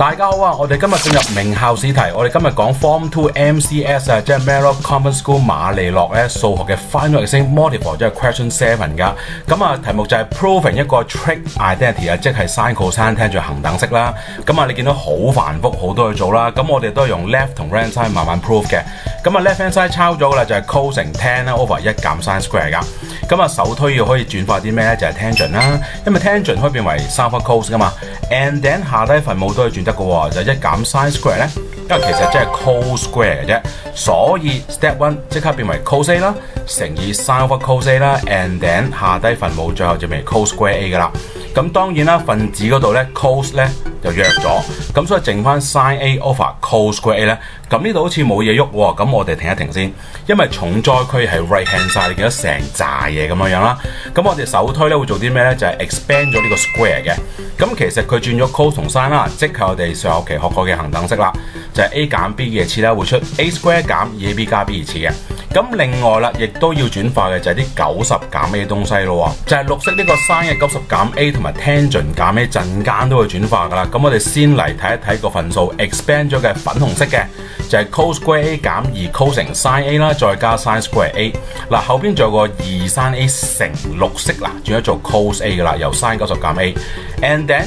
大家好啊！我哋今日進入名校試題，我哋今日講 Form Two MCS 啊，即係 Merrill Common School 马利諾咧數學嘅 Final Exam Multiple，即係 Question Seven 噶。咁啊，題目就係 Proving 一個 Trig Identity 啊，即係 sin、cosine、tangent 恒等式啦。咁啊，你見到好繁複，好多去做啦。咁我哋都係用 left 同 right side 慢慢 prove 嘅。咁啊，left hand side 抄咗噶啦，就係 cos 乘 tan 啦，over 一减 sin square 噶。咁啊，首推要可以轉化啲咩咧？就係、tangent 啦，因為 tangent 可以變為三分 cos 噶嘛。and then 下低份母都可以轉得嘅喎，就一減 sin square 咧，因為其實即係 cos square 嘅啫。所以 step one 即刻變為 cos A 啦，乘以 sin cos A 啦，and then 下低份母最後就變 cos square A 噶啦。咁當然啦，分子嗰度咧 cos 咧就弱咗，咁所以剩翻 sin A over cos square A 咧。咁呢度好似冇嘢喐喎，咁我哋停一停先，因為重災區係 right hand side，你見到成扎嘢咁樣樣啦。咁我哋首推咧會做啲咩咧？就係、expand 咗呢個 square 嘅。咁其實佢轉咗 cos 同 sin 啦，即係我哋上學期學過嘅恒等式啦，就係、a 減 b 嘅次咧，會出 a square 減 2ab 加 b 二次嘅。咁另外啦，亦都要轉化嘅就係啲九十減 a 東西咯，就係、是、綠色呢個 sin 嘅九十減 a 同埋 tangent 減 a 陣間都會轉化噶啦。咁我哋先嚟睇一睇個份數 expand 咗嘅粉紅色嘅。就係 cos square a 減二 cos 乘 sin a 啦，再加 sin square a。嗱，後邊仲有個二 sin a 乘綠色啦，轉咗做 cos a 噶啦，由 sin 九十減 a。And then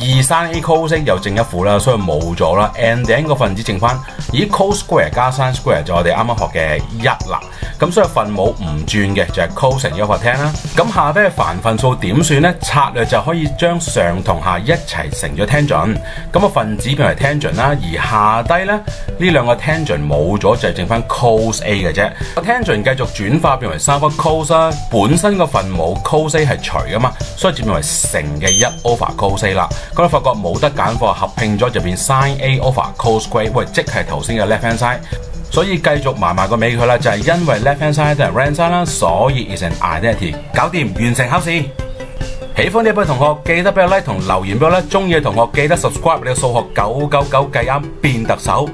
二三 a cos 又正一負啦，所以冇咗啦。and 頂個分子剩翻，咦 cos square 加 sin square 就我哋啱啱學嘅一啦。咁所以分母唔轉嘅就係 cos 乘一個 tan 啦。咁下低嘅凡分數點算咧？策略就可以將上同下一齊乘咗 tangent。咁個分子變為 tangent 啦，而下低咧呢兩個 tangent 冇咗，就係剩翻 cos a 嘅啫。個 tangent 繼續轉化變為三分 cos 啦。本身個分母 cos a 係除噶嘛，所以就變為乘嘅一 over cos a 啦。咁你發覺冇得揀貨，合併咗就變 sign a offer cos square，喂，即係頭先嘅 left hand side。所以繼續埋埋個尾佢啦，就係、因為 left hand side 同 right hand side 啦，所以 is an identity。搞掂，完成考試。喜歡呢位同學記得俾個 like 同留言俾我啦，中意嘅同學記得 subscribe 你嘅數學九九九計啱變特首。